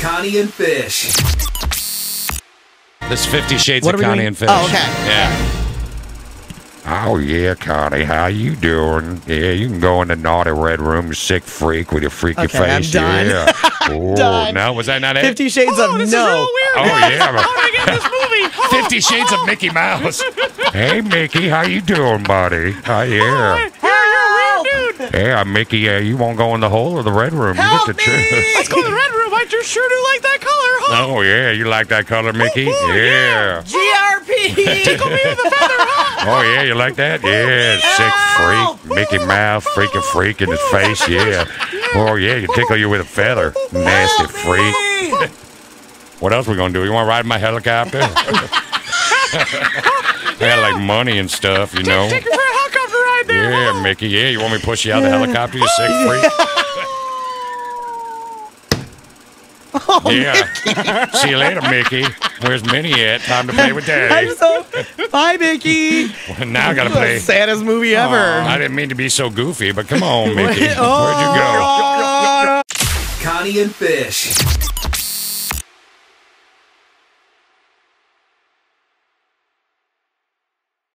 Connie and Fish. This Fifty Shades What of are we Connie doing? and Fish. Oh, okay. Yeah. Oh yeah, Connie, how you doing? Yeah, you can go in the naughty red room, you sick freak with your freaky Okay, I'm face. done. Yeah. oh, done. No, was that not it? Fifty Shades of oh, No. oh yeah. Oh, but- Fifty oh. Shades of Mickey Mouse. hey Mickey, how you doing, buddy? Oh yeah. Yeah, Mickey, yeah, you won't go in the hole or the red room. Help you get to choose. Let's go to the red room. I just sure do like that color. huh? Oh yeah, you like that color, oh, Mickey? yeah. GRP. Tickle me with a feather. Oh yeah, you like that? Yeah, sick freak, Mickey Mouse, freaking freak in his face. Yeah. Oh yeah, you tickle you with a feather, nasty freak. What else we gonna do? You want to ride my helicopter? I got like money and stuff, you know. Take me for a helicopter ride there. Yeah, Mickey. Yeah, you want me to push you out the helicopter? You sick oh, freak. yeah. See you later, Mickey. Where's Minnie at? Time to play with Daddy. I'm so. Bye, Mickey. now I gotta play. Saddest movie ever. I didn't mean to be so goofy, but come on, Mickey. Where'd you Oh. go? Connie and Fish.